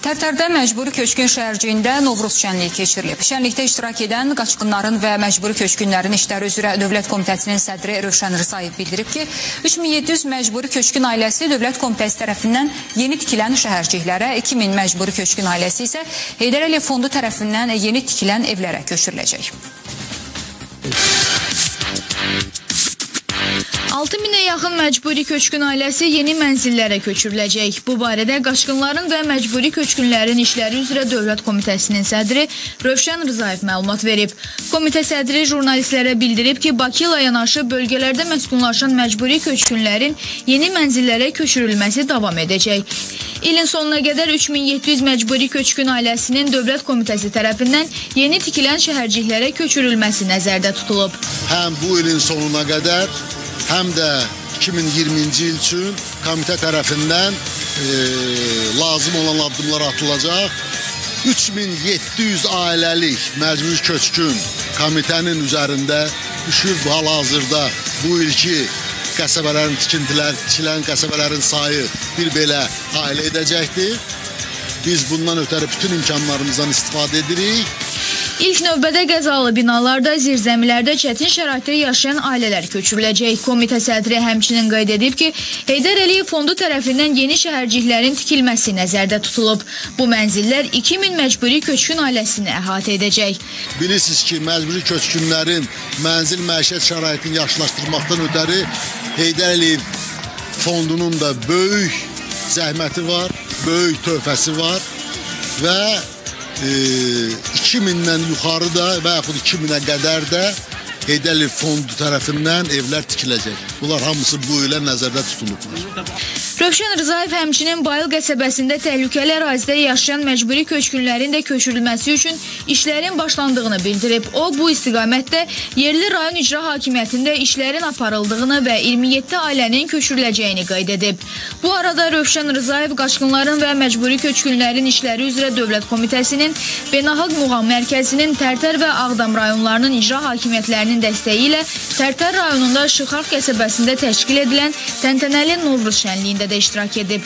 Tərtərdə məcburi köçkün şəhərciyində Novruz şənliyi keçirilib. Şənlikdə iştirak edən qaçqınların və məcburi köçkünlərin işləri üzrə Dövlət Komitəsinin sədri Rövşən Rısayev bildirib ki, 3700 məcburi köçkün ailəsi Dövlət Komitəsi tərəfindən yeni tikilən şəhərciklərə, 2000 məcburi köçkün ailəsi isə Heydər Əliyev fondu tərəfindən yeni tikilən evlərə köçürüləcək. 6000-ə yaxın məcburi köçkün ailəsi yeni mənzillərə köçürüləcək. Bu barədə Qaçqınların və Məcburi Köçkünlərin İşləri üzrə Dövlət Komitəsinin sədri Rövşən Rızayev məlumat verib. Komitə sədri jurnalistlərə bildirib ki, Bakı ilə yanaşı bölgələrdə məskunlaşan məcburi köçkünlərin yeni mənzillərə köçürülməsi davam edəcək. İlin sonuna qədər 3700 məcburi köçkün ailəsinin Dövlət Komitəsi tərəfindən yeni tikilən şəhərciklərə köçürülməsi nəzərdə tutulub. Həm bu ilin sonuna qədər həm də 2020-ci il üçün komitə tərəfindən e, lazım olan addımlar atılacaq. 3700 ailəlik məcburi köçkün komitənin üzərində düşür hal-hazırda bu ilki qəsəbələrin tikintilər, tikilən qəsəbələrin sayı bir belə ailə edəcəkdir. Biz bundan ötəri bütün imkanlarımızdan istifadə edirik. İlk növbədə qəzalı binalarda, zirzəmilərdə çətin şəraitdə yaşayan ailələr köçürüləcək. Komitə sədri həmçinin qeyd edib ki, Heydər Əliyev fondu tərəfindən yeni şəhərciklərin tikilməsi nəzərdə tutulub. Bu mənzillər 2000 məcburi köçkün ailəsini əhatə edəcək. Bilirsiniz ki, məcburi köçkünlərin mənzil məişət şəraitini yaxşılaşdırmaqdan ötəri Heydər Əliyev fondunun da böyük zəhməti var, böyük töhfəsi var və e, 2000-dən yuxarı da və yaxud 2000-ə qədər də Heydər Əliyev fondu tərəfindən evlər tikiləcək. Bunlar hamısı bu ilə nəzərdə tutulublar. Rövşən Rızayev həmçinin Bayıl qəsəbəsində təhlükəli ərazidə yaşayan məcburi köçkünlərin də köçürülməsi üçün işlərin başlandığını bildirib. O, bu istiqamətdə yerli rayon icra hakimiyyətində işlərin aparıldığını və 27 ailənin köçürüləcəyini qeyd edib. Bu arada Rövşən Rızayev qaçqınların və məcburi köçkünlərin işləri üzrə Dövlət Komitəsinin, Beynəlxalq Muğam Mərkəzinin, Tərtər və Ağdam rayonlarının icra hakimiyyətlərinin dəstəyi ilə Tərtər rayonunda Şıxarx qəsəbəsində təşkil edilən təntənəli Novruz şənliyində də iştirak edib.